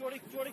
Jordy, Jordy,